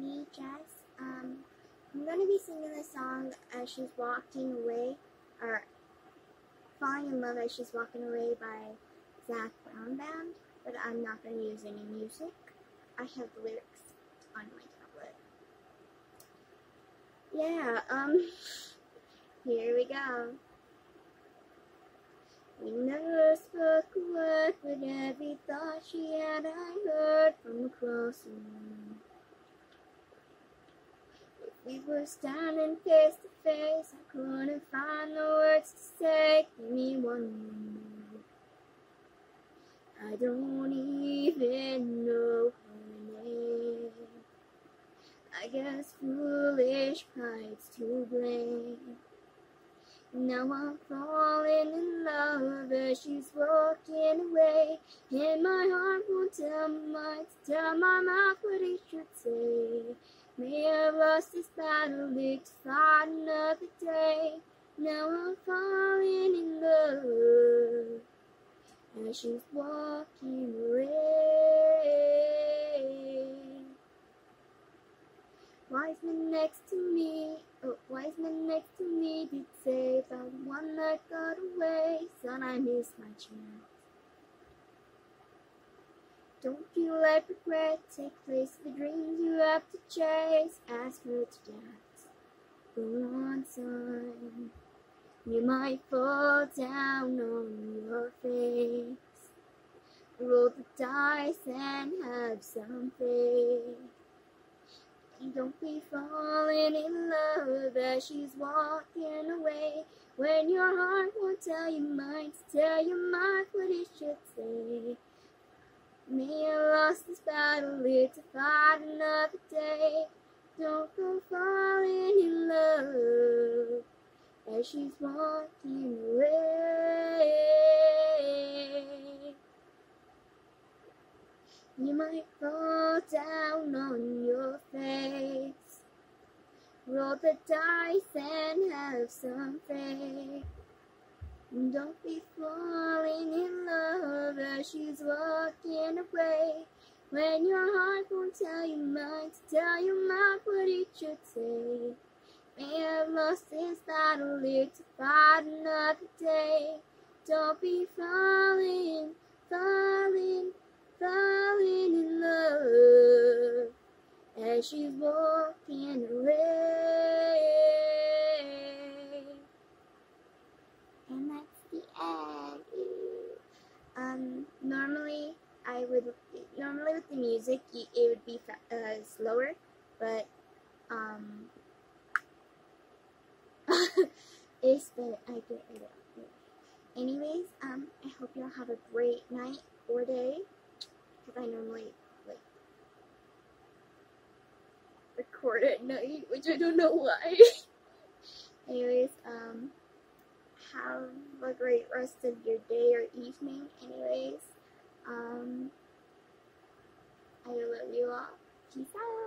me, Jess. Um, I'm gonna be singing the song as she's walking away, or Falling in Love as she's walking away by Zac Brown Band, but I'm not gonna use any music. I have the lyrics on my tablet. Yeah, um, here we go. We never spoke a word, but every thought she had I heard from across the room. We were standing face to face, I couldn't find the words to say. Give me one more. I don't even know her name. I guess foolish pride's to blame. Now I'm falling in love as she's walking away, and my heart won't tell my tell my mouth what it should say. May have lost this battle, it's fight another day. Now I'm falling in love as she's walking away. Wise man next to me, oh, wise man next to me did say about one that got away, son, I missed my chance. Don't you let regret take place the dreams you have to chase. Ask her to dance. Go on, son. You might fall down on your face. Roll the dice and have some faith. And don't be falling in love as she's walking away. When your heart won't tell your mind to tell your mind what it should say. Have lost this battle, it's a fight another day. Don't go falling in love as she's walking away. You might fall down on your face. Roll the dice and have some faith. Don't be falling in love as she's walking away. When your heart won't tell you mind to tell your mouth what it should say. May have lost this battle, it's a fight another day. Don't be falling, falling, falling in love as she's walking away. And that's the end. Um, normally I would normally with the music it would be uh, slower, but um, it's but I get it. Anyways, um, I hope y'all have a great night or day because I normally like record at night, which I don't know why. Anyways, um, have a great rest of your day or evening. Anyways, um, I love you all. Peace out.